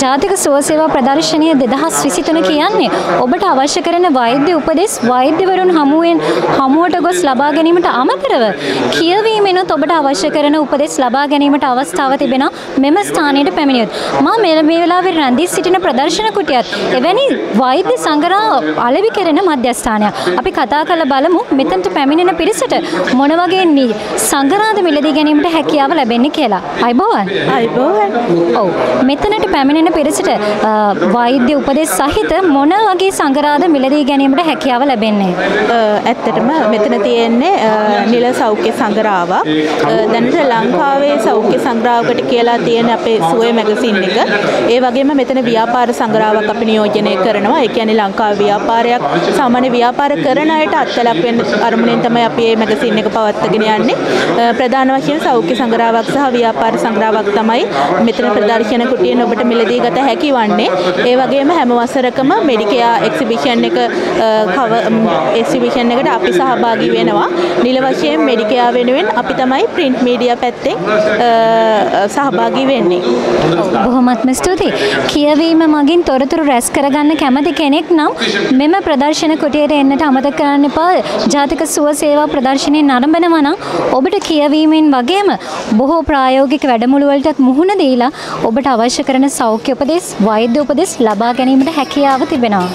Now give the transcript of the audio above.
ජාතික සුවසේවා ප්‍රදර්ශනය දෙදහස් විසිතුන කියන්නේ ඔබට අවශ්‍ය කරන වෛද්‍ය උපදෙස් වෛද්‍යවරුන් හමුවෙන් හමුවට ගොස් ලබා ගැනීමට අමතරව කියවීමෙනුත් ඔබට අවශ්‍ය කරන උපදෙස් ලබා ගැනීමට අවස්ථාව තිබෙන මෙම ස්ථානයට පැමිණියොත් මා මෙල මේ වෙලාවේ රැඳී සිටින ප්‍රදර්ශන කුටියත් එවැනි වෛද්‍ය සංගරා අලෙවි කෙරෙන මධ්‍යස්ථානයක්. අපි කතා කරලා බලමු මෙතනට පැමිණෙන පිරිසට මොන වගේ සංගරාද මිලදී ගැනීමට හැකියාව ලැබෙන්නේ කියලා. අයිබෝවන්. අයිබෝවන් ඔව් මෙතනට පැමිණෙන පිරිසට අ, වෛද්‍ය උපදෙස් සහිත මොන වගේ සංගරාද මිලදී ගැනීමට හැකියාව ලැබෙන්නේ? ඇත්තටම මෙතන තියෙන්නේ අ, නිල සෞඛ්‍ය සංග්‍රාවක්. අ, දැනට ලංකාවේ සෞඛ්‍ය සංග්‍රාවකට කියලා තියෙන අපේ සුවේ මැගසින් එක. ඒ වගේම මෙතන ව්‍යාපාර සංග්‍රාවක් අපි නියෝජනය කරනවා. ඒ කියන්නේ ලංකාවේ ව්‍යාපාරයක් සාමාන්‍ය ව්‍යාපාර කරන අයට අත්ලක් වෙන්න අරමුණෙන් තමයි අපි මේ මැගසින් එක පවත්වාගෙන යන්නේ. අ, ප්‍රධාන වශයෙන් සෞඛ්‍ය සංග්‍රාවක් සහ ව්‍යාපාර සංග්‍රාවක් තමයි මෙතන ප්‍රදර්ශන කුටියෙන් ඔබට මිලදී ගත හැකි වන්නේ ඒ වගේම හැම වසරකම මෙඩිකයා එක්සිබිෂන් එක අ, කව එක්සිබිෂන් එකට අපි සහභාගී වෙනවා නිල වශයෙන් මෙඩිකයා වෙනුවෙන් අපි තමයි ප්‍රින්ට් මීඩියා පැත්තෙන් අ, සහභාගී වෙන්නේ බොහොමත්ම ස්තුතියි. කියවීම මගින් තොරතුරු රැස් කරගන්න කැමති කෙනෙක් නම් මෙම ප්‍රදර්ශන කුටියට එන්නට අමතක කරන්න එපා. ජාතික සුව සේවා ප්‍රදර්ශනය නරඹනවා නම් ඔබට කියවීමෙන් වගේම බොහෝ ප්‍රායෝගික වැඩමුළුවලටත් මුහුණ දීලා ඔබට අවශ්‍ය කරන සෞඛ්‍ය උපදෙස්, වෛද්‍ය උපදෙස් ලබා ගැනීමට හැකියාව තිබෙනවා.